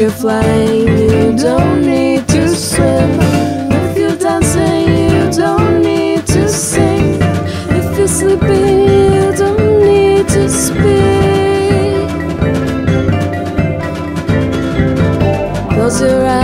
you're flying, you don't need to swim. If you're dancing, you don't need to sing. If you're sleeping, you don't need to speak. Close your eyes.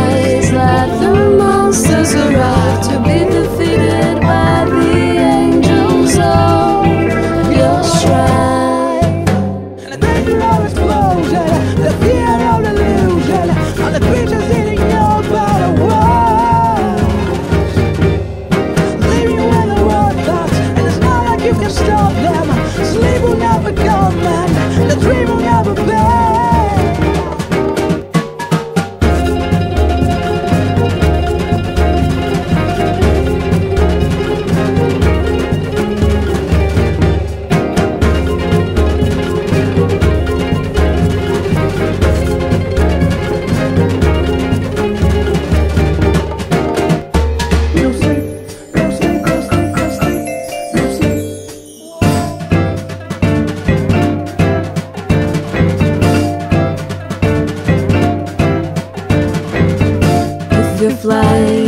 Fly.